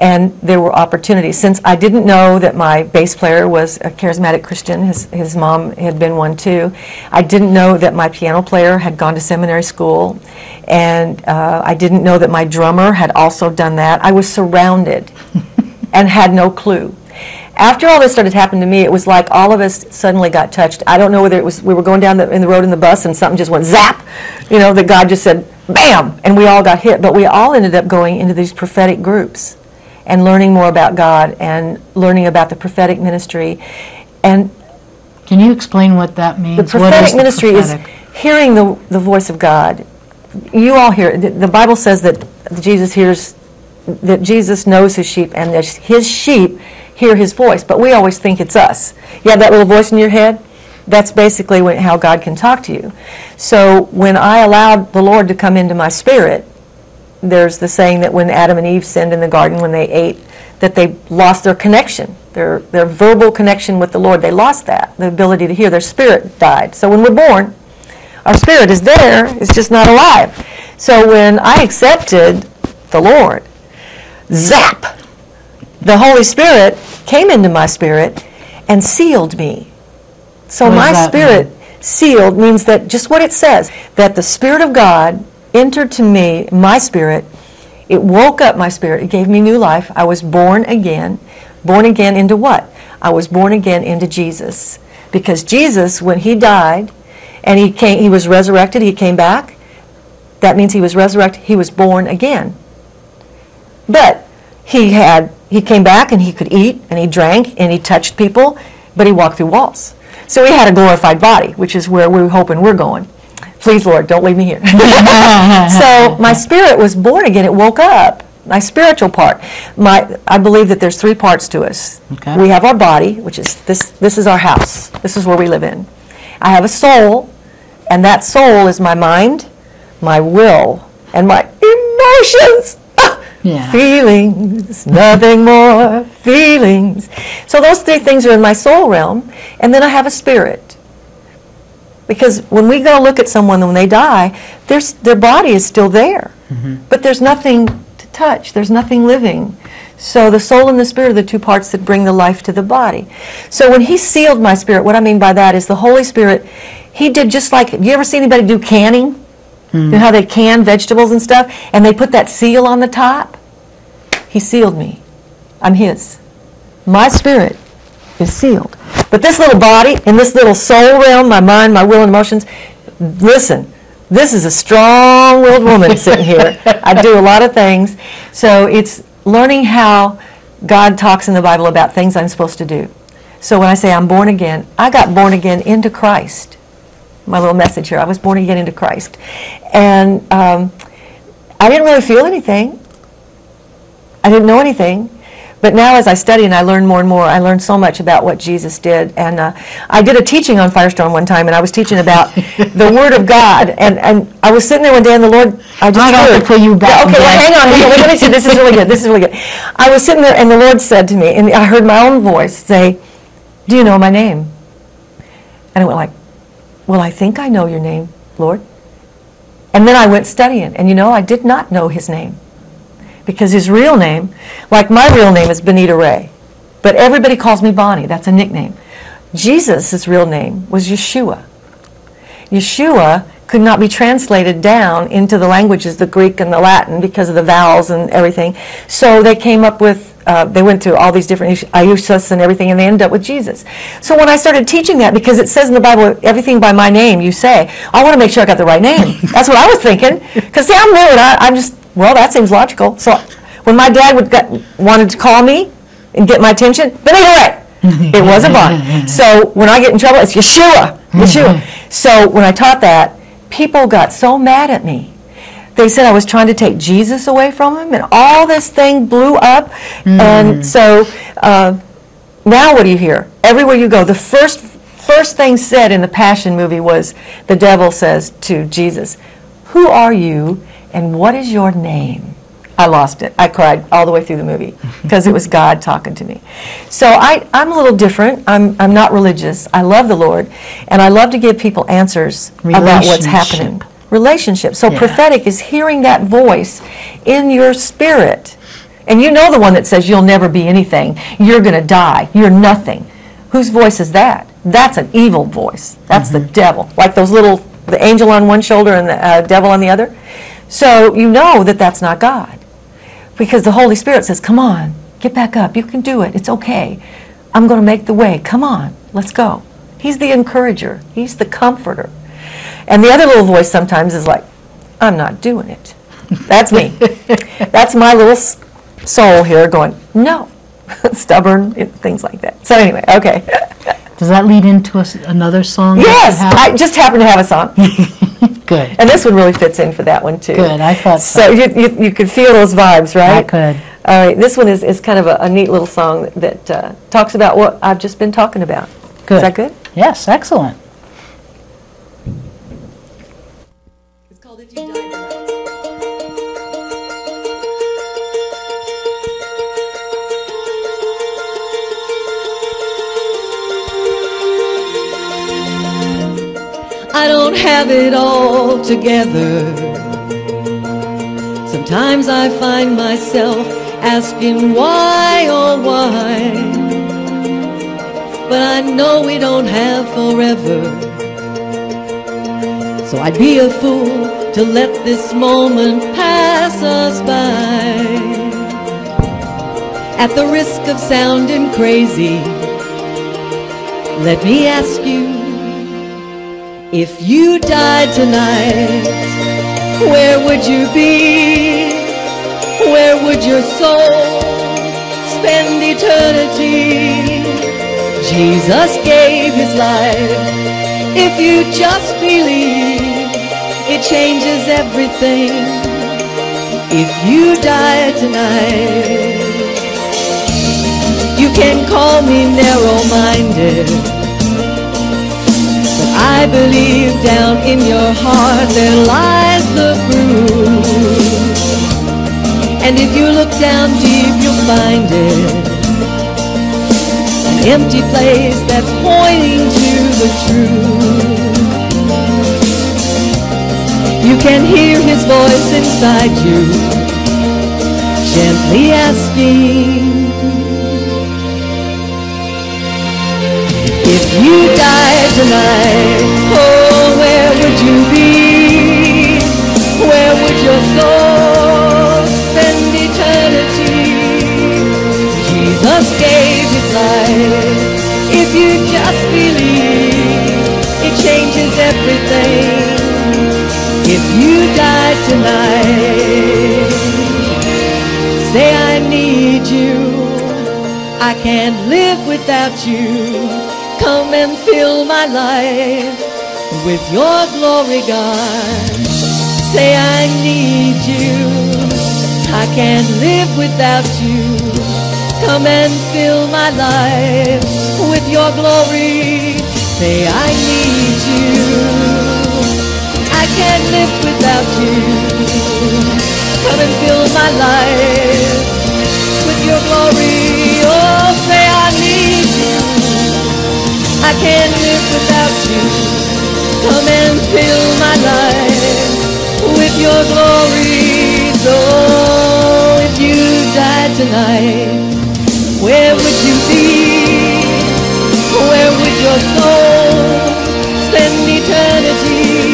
And there were opportunities. Since I didn't know that my bass player was a charismatic Christian, his, his mom had been one too, I didn't know that my piano player had gone to seminary school, and uh, I didn't know that my drummer had also done that. I was surrounded and had no clue. After all this started happening to me, it was like all of us suddenly got touched. I don't know whether it was we were going down the, in the road in the bus and something just went zap, you know, that God just said bam, and we all got hit. But we all ended up going into these prophetic groups and learning more about God and learning about the prophetic ministry. And Can you explain what that means? the What is prophetic the ministry prophetic? is hearing the, the voice of God. You all hear, the, the Bible says that Jesus hears, that Jesus knows his sheep and that his sheep hear his voice, but we always think it's us. You have that little voice in your head? That's basically when, how God can talk to you. So when I allowed the Lord to come into my spirit, there's the saying that when Adam and Eve sinned in the garden when they ate, that they lost their connection, their, their verbal connection with the Lord. They lost that, the ability to hear. Their spirit died. So when we're born, our spirit is there, it's just not alive. So when I accepted the Lord, zap, the Holy Spirit came into my spirit and sealed me. So What my spirit sealed means that just what it says, that the Spirit of God entered to me, my spirit, it woke up my spirit, it gave me new life. I was born again. Born again into what? I was born again into Jesus. Because Jesus, when he died and he came he was resurrected, he came back. That means he was resurrected, he was born again. But he had he came back and he could eat and he drank and he touched people, but he walked through walls. So he had a glorified body, which is where we're hoping we're going. Please, Lord, don't leave me here. so my spirit was born again. It woke up. My spiritual part. My I believe that there's three parts to us. Okay. We have our body, which is this this is our house. This is where we live in. I have a soul, and that soul is my mind, my will, and my emotions. Ah! Yeah. Feelings, nothing more, feelings. So those three things are in my soul realm, and then I have a spirit. Because when we go look at someone when they die, there's, their body is still there, mm-hmm. but there's nothing to touch, there's nothing living. So the soul and the spirit are the two parts that bring the life to the body. So when he sealed my spirit, what I mean by that is the Holy Spirit, he did just like, you ever see anybody do canning? You know hmm. how they can vegetables and stuff, and they put that seal on the top? He sealed me. I'm his. My spirit is sealed. But this little body, in this little soul realm, my mind, my will, and emotions, listen, this is a strong willed woman sitting here. I do a lot of things. So it's learning how God talks in the Bible about things I'm supposed to do. So when I say I'm born again, I got born again into Christ. My little message here I was born again into Christ. And um, I didn't really feel anything. I didn't know anything. But now, as I study and I learn more and more, I learn so much about what Jesus did. And uh, I did a teaching on Firestorm one time, and I was teaching about the Word of God. And, and I was sitting there one day, and the Lord, I just to heard. pull you back Yeah, okay, well, hang on. hang on, Let me see. This is really good. This is really good. I was sitting there, and the Lord said to me, and I heard my own voice say, "Do you know my name?" And I went like, "Well, I think I know your name, Lord." And then I went studying, and you know, I did not know his name because his real name, like my real name is Benita Ray, but everybody calls me Bonnie. That's a nickname. Jesus' real name was Yeshua. Yeshua could not be translated down into the languages, the Greek and the Latin, because of the vowels and everything. So they came up with, uh, they went to all these different Iusus and everything, and they ended up with Jesus. So when I started teaching that, because it says in the Bible, everything by my name you say, I want to make sure I got the right name. That's what I was thinking. Because see, I'm new, and I, I'm just, well, that seems logical. So when my dad would get, wanted to call me and get my attention, me hear it. wasn't Vaughn. So when I get in trouble, it's Yeshua, Yeshua. So when I taught that, people got so mad at me. They said I was trying to take Jesus away from them, and all this thing blew up. And so uh, now what do you hear? Everywhere you go, the first first thing said in the Passion movie was the devil says to Jesus, "Who are you, and what is your name?" I lost it. I cried all the way through the movie because it was God talking to me. So I, I'm a little different. I'm, I'm not religious. I love the Lord, and I love to give people answers about what's happening. Relationship. So Yeah. prophetic is hearing that voice in your spirit. And you know the one that says you'll never be anything. You're going to die. You're nothing. Whose voice is that? That's an evil voice. That's the devil. Like those little, the angel on one shoulder and the uh, devil on the other. So you know that that's not God. Because the Holy Spirit says, Come on, get back up. You can do it. It's okay. I'm going to make the way. Come on, let's go. He's the encourager, He's the comforter. And the other little voice sometimes is like, I'm not doing it. That's me. That's my little soul here going, No. Stubborn, things like that. So, anyway, okay. Does that lead into a another song? Yes. I just happen to have a song. Good. And this one really fits in for that one, too. Good, I thought so. So you, you, you could feel those vibes, right? I could. All right, this one is, is kind of a, a neat little song that uh, talks about what I've just been talking about. Good. Is that good? Yes, excellent. I don't have it all together. Sometimes I find myself asking why, oh why. But I know we don't have forever. So I'd be a fool to let this moment pass us by. At the risk of sounding crazy, let me ask you if you died tonight, where would you be? Where would your soul spend eternity? Jesus gave his life. If you just believe, it changes everything. If you die tonight, you can call me narrow-minded. I believe down in your heart there lies the bruise. And if you look down deep, you'll find it. An empty place that's pointing to the truth. You can hear his voice inside you, gently asking. If you died tonight, oh, where would you be? Where would your soul spend eternity? Jesus gave his life. If you just believe, it changes everything. If you died tonight, say I need you. I can't live without you. Come and fill my life with your glory, God. Say I need you. I can't live without you. Come and fill my life with your glory. Say I need you. I can't live without you. Come and fill my life with your glory. Oh, say. I can't live without you. Come and fill my life with your glory. So if you died tonight, where would you be? Where would your soul spend eternity?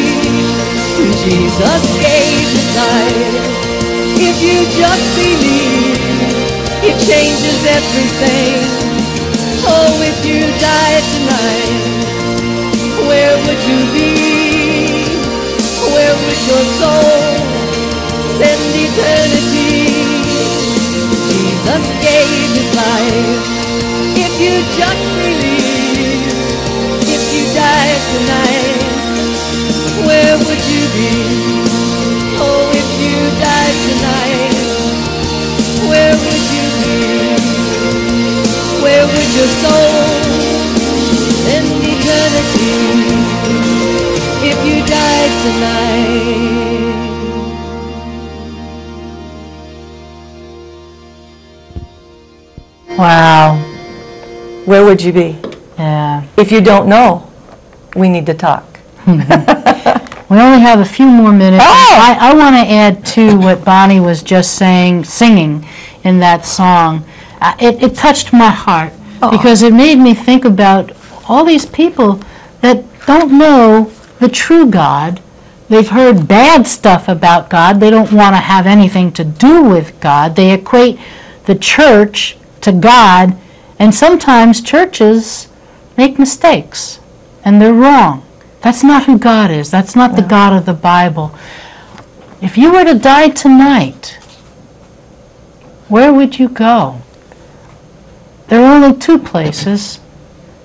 Jesus gave his life. If you just believe, it changes everything. Oh, if you died tonight, where would you be? Where would your soul spend eternity? Jesus gave his life. If you just believe, if you died tonight, where would you be? Oh, if you died tonight, where would? Would your soul spend eternity? If you died tonight. Wow. Where would you be? Yeah. If you don't know, we need to talk. We only have a few more minutes. Oh! I, I want to add to what Bonnie was just saying, singing in that song. Uh, it, it touched my heart Oh. because it made me think about all these people that don't know the true God. They've heard bad stuff about God. They don't want to have anything to do with God. They equate the church to God, and sometimes churches make mistakes, and they're wrong. That's not who God is. That's not the God of the Bible. If you were to die tonight, where would you go? There are only two places.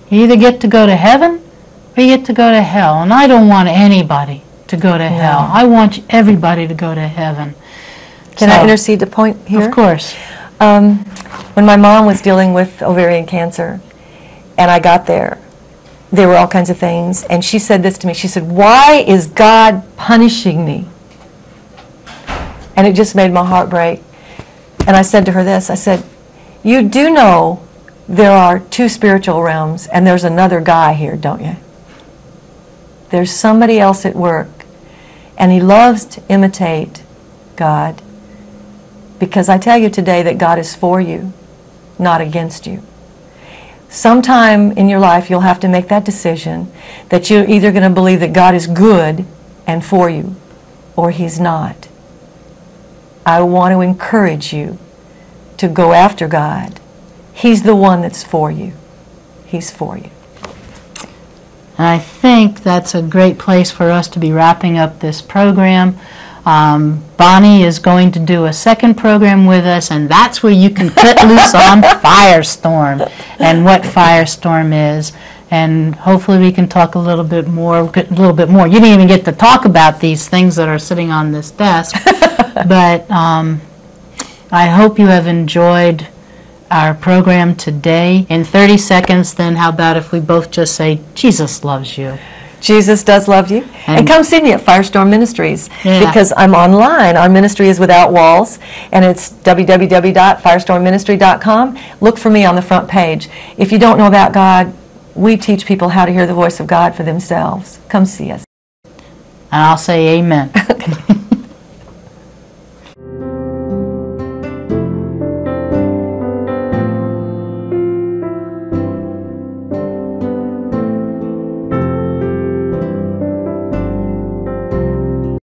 You either get to go to heaven or you get to go to hell. And I don't want anybody to go to hell. I want everybody to go to heaven. Can I intercede a point here? Of course. Um, when my mom was dealing with ovarian cancer, and I got there, there were all kinds of things, and she said this to me. She said, "Why is God punishing me?" And it just made my heart break. And I said to her this. I said, "You do know there are two spiritual realms, and there's another guy here, don't you? There's somebody else at work, and he loves to imitate God." Because I tell you today that God is for you, not against you. Sometime in your life, you'll have to make that decision that you're either going to believe that God is good and for you, or He's not. I want to encourage you to go after God. He's the one that's for you. He's for you. And I think that's a great place for us to be wrapping up this program. Um, Bonnie is going to do a second program with us, and that's where you can cut loose on Firestorm and what Firestorm is. And hopefully, we can talk a little bit more. A little bit more. You didn't even get to talk about these things that are sitting on this desk, but um, I hope you have enjoyed our program today. In 30 seconds, then, how about if we both just say, Jesus loves you? Jesus does love you. And, And- come see me at Firestorm Ministries Yeah. because I'm online. Our ministry is without walls, and it's www.firestormministry.com. Look for me on the front page. If you don't know about God, we teach people how to hear the voice of God for themselves. Come see us. And I'll say amen.